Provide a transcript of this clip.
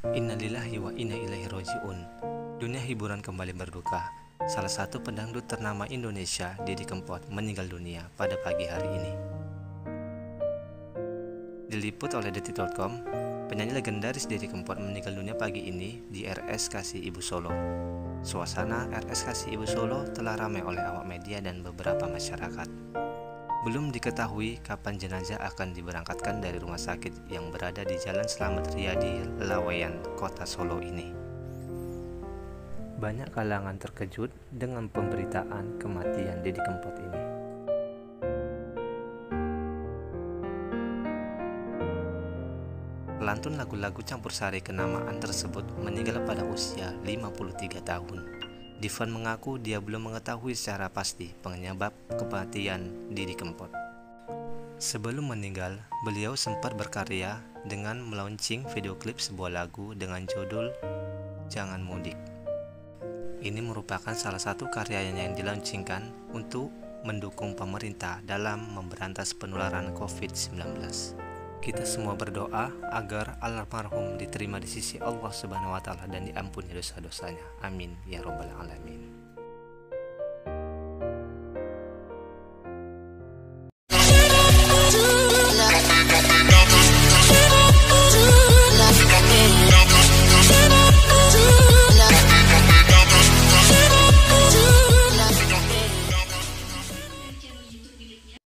Innalillahi wa inna ilaihi roji'un Dunia hiburan kembali berduka. Salah satu pedangdut ternama Indonesia, Didi Kempot, meninggal dunia pada pagi hari ini. Diliput oleh Detik.com, penyanyi legendaris Didi Kempot meninggal dunia pagi ini di RS Kasih Ibu Solo. Suasana RS Kasih Ibu Solo telah ramai oleh awak media dan beberapa masyarakat belum diketahui kapan jenazah akan diberangkatkan dari rumah sakit yang berada di Jalan Slamet Riyadi, Laweyan, Kota Solo ini. Banyak kalangan terkejut dengan pemberitaan kematian Deddy Kempot ini. Pelantun lagu-lagu campur sari kenamaan tersebut meninggal pada usia 53 tahun. Divan mengaku dia belum mengetahui secara pasti penyebab kematian Didi Kempot. Sebelum meninggal, beliau sempat berkarya dengan melaunching video klip sebuah lagu dengan judul Jangan Mudik. Ini merupakan salah satu karyanya yang dilaunchingkan untuk mendukung pemerintah dalam memberantas penularan COVID-19. Kita semua berdoa agar almarhum diterima di sisi Allah Subhanahu wa taala dan diampuni dosa-dosanya. Amin ya rabbal alamin.